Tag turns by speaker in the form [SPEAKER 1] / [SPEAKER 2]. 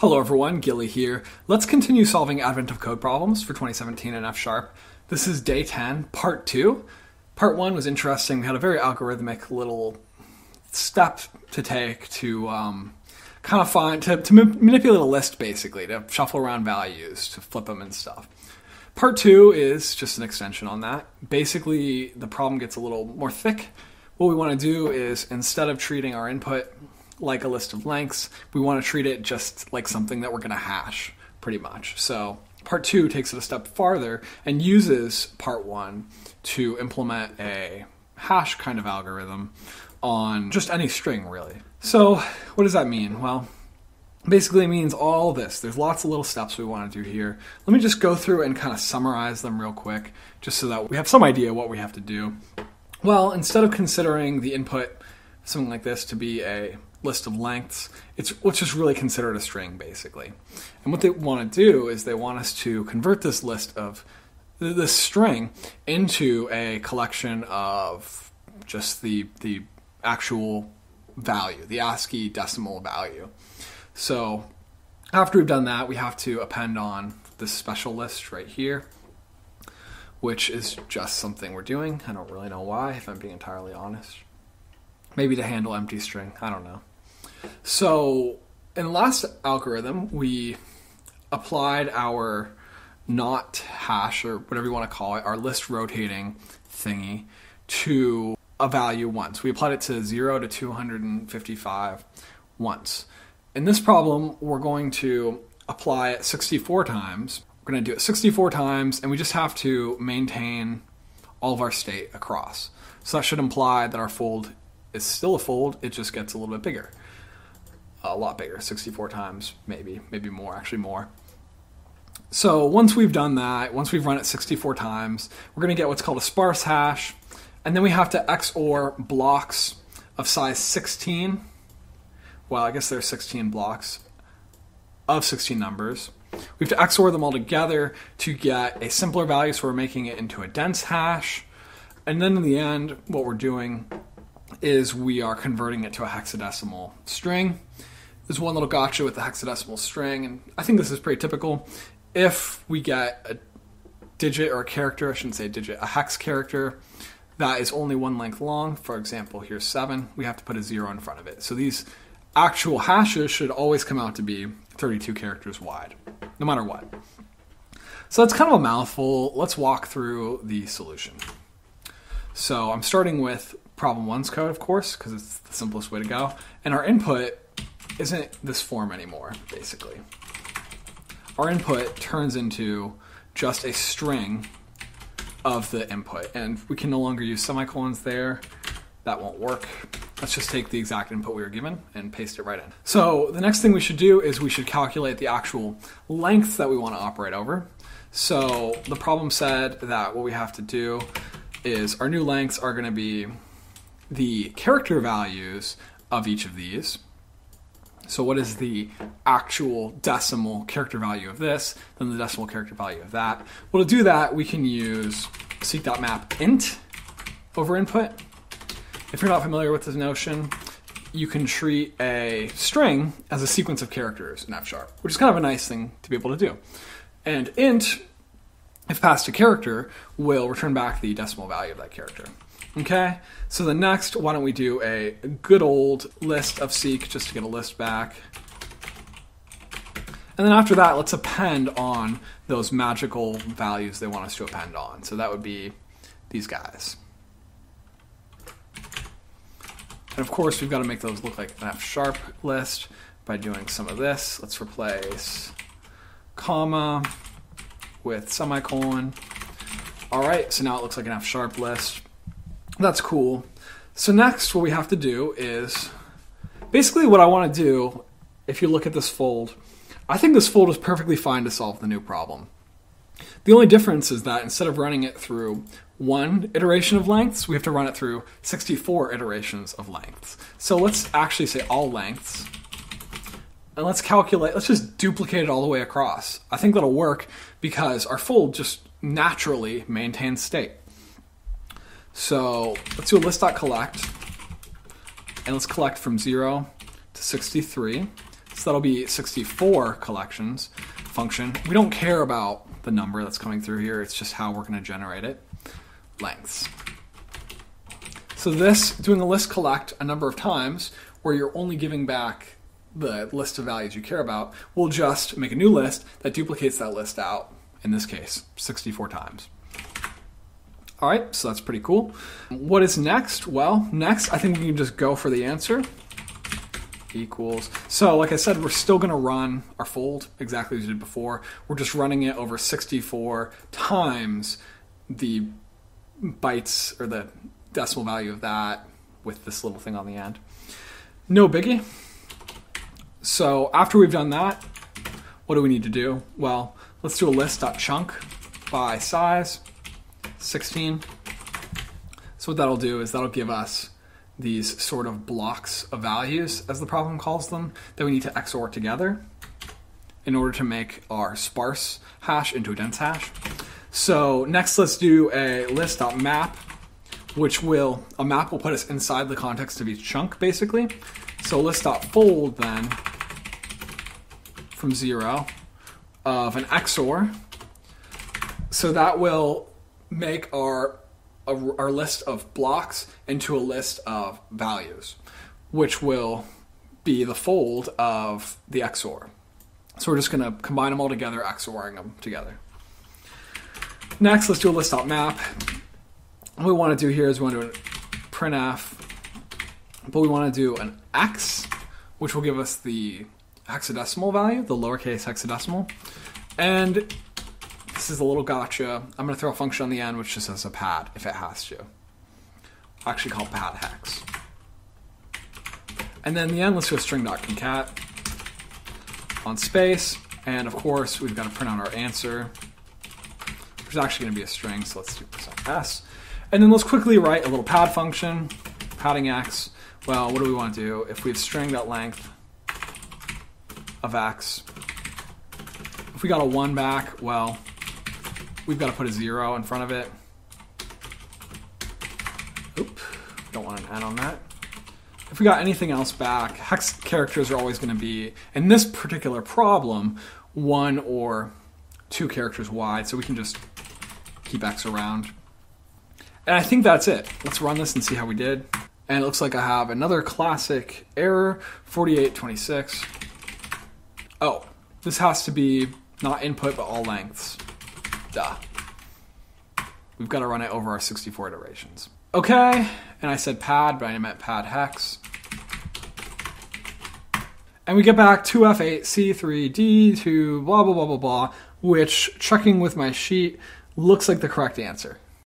[SPEAKER 1] Hello everyone, Gilly here. Let's continue solving advent of code problems for 2017 in F Sharp. This is day 10, part 2. Part 1 was interesting. We had a very algorithmic little step to take to um, kind of find, to, to manipulate a list basically, to shuffle around values, to flip them and stuff. Part 2 is just an extension on that. Basically, the problem gets a little more thick. What we want to do is instead of treating our input like a list of lengths. We want to treat it just like something that we're going to hash, pretty much. So part two takes it a step farther and uses part one to implement a hash kind of algorithm on just any string, really. So what does that mean? Well, basically means all this. There's lots of little steps we want to do here. Let me just go through and kind of summarize them real quick, just so that we have some idea what we have to do. Well, instead of considering the input, something like this, to be a list of lengths. It's which is really considered a string basically. And what they want to do is they want us to convert this list of this string into a collection of just the the actual value, the ASCII decimal value. So after we've done that, we have to append on this special list right here, which is just something we're doing. I don't really know why, if I'm being entirely honest. Maybe to handle empty string. I don't know. So in the last algorithm, we applied our not hash or whatever you want to call it, our list rotating thingy to a value once. We applied it to 0 to 255 once. In this problem, we're going to apply it 64 times. We're going to do it 64 times, and we just have to maintain all of our state across. So that should imply that our fold is still a fold, it just gets a little bit bigger a lot bigger, 64 times, maybe, maybe more, actually more. So once we've done that, once we've run it 64 times, we're going to get what's called a sparse hash, and then we have to XOR blocks of size 16. Well, I guess there's 16 blocks of 16 numbers. We have to XOR them all together to get a simpler value, so we're making it into a dense hash. And then in the end, what we're doing is we are converting it to a hexadecimal string. There's one little gotcha with the hexadecimal string, and I think this is pretty typical. If we get a digit or a character, I shouldn't say digit, a hex character that is only one length long, for example, here's seven, we have to put a zero in front of it. So these actual hashes should always come out to be 32 characters wide, no matter what. So that's kind of a mouthful. Let's walk through the solution. So I'm starting with problem one's code, of course, because it's the simplest way to go. And our input isn't this form anymore, basically. Our input turns into just a string of the input, and we can no longer use semicolons there. That won't work. Let's just take the exact input we were given and paste it right in. So the next thing we should do is we should calculate the actual length that we want to operate over. So the problem said that what we have to do is our new lengths are going to be the character values of each of these. So what is the actual decimal character value of this, then the decimal character value of that. Well, to do that, we can use Seq.map int over input. If you're not familiar with this notion, you can treat a string as a sequence of characters in F sharp, which is kind of a nice thing to be able to do. And int, if passed a character, will return back the decimal value of that character. Okay, so the next, why don't we do a good old list of seek just to get a list back. And then after that, let's append on those magical values they want us to append on. So that would be these guys. And of course, we've got to make those look like an F sharp list by doing some of this. Let's replace comma with semicolon. All right, so now it looks like an F sharp list. That's cool. So next, what we have to do is basically what I want to do. If you look at this fold, I think this fold is perfectly fine to solve the new problem. The only difference is that instead of running it through one iteration of lengths, we have to run it through 64 iterations of lengths. So let's actually say all lengths. And let's calculate, let's just duplicate it all the way across. I think that'll work because our fold just naturally maintains state. So let's do a list.collect, and let's collect from 0 to 63. So that'll be 64 collections function. We don't care about the number that's coming through here, it's just how we're going to generate it. Lengths. So this, doing a list collect a number of times, where you're only giving back the list of values you care about, will just make a new list that duplicates that list out, in this case, 64 times. All right, so that's pretty cool. What is next? Well, next, I think we can just go for the answer. Equals. So, like I said, we're still going to run our fold exactly as we did before. We're just running it over 64 times the bytes or the decimal value of that with this little thing on the end. No biggie. So, after we've done that, what do we need to do? Well, let's do a list.chunk by size 16. So what that'll do is that'll give us these sort of blocks of values, as the problem calls them, that we need to XOR together in order to make our sparse hash into a dense hash. So next let's do a list.map, which will, a map will put us inside the context of each chunk basically. So list.fold then, from zero, of an XOR. So that will make our our list of blocks into a list of values, which will be the fold of the XOR. So we're just going to combine them all together, XORing them together. Next, let's do a list.map. What we want to do here is we want to do a printf, but we want to do an x, which will give us the hexadecimal value, the lowercase hexadecimal. And this is a little gotcha. I'm going to throw a function on the end which just says a pad if it has to. I'll actually call pad hex. And then the end, let's do a string.concat on space. And of course, we've got to print out our answer. There's actually going to be a string, so let's do percent %s. And then let's quickly write a little pad function, padding x. Well, what do we want to do? If we have string.length of x, if we got a 1 back, well, we've got to put a zero in front of it. Oop, don't want an n on that. If we got anything else back, hex characters are always going to be, in this particular problem, one or two characters wide, so we can just keep x around. And I think that's it. Let's run this and see how we did. And it looks like I have another classic error, 4826. Oh, this has to be not input, but all lengths. Duh. We've got to run it over our 64 iterations. Okay, and I said pad, but I meant pad hex. And we get back 2F8, C3, D2, blah, blah, blah, blah, blah, which, checking with my sheet, looks like the correct answer.